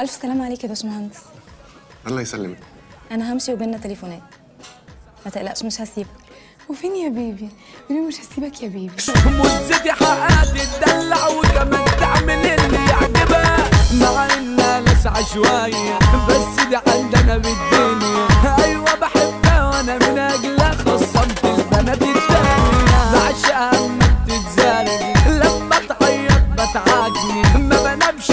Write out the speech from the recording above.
ألف سلام عليك يا باشمهندس. الله يسلمك. أنا همشي وبيننا تليفونات. ما تقلقش مش هسيبك. وفين يا بيبي؟ بيبي مش هسيبك يا بيبي. مزتي حقها تدلع وكمان تعمل اللي يعجبها مع إنها لسعة شوية بس دي عندنا بالدنيا أيوه بحبها وأنا من اجلها خصمت البنات التانية. بعشقها اما بتتزارق لما تعيط بتعاجني. ما بنامش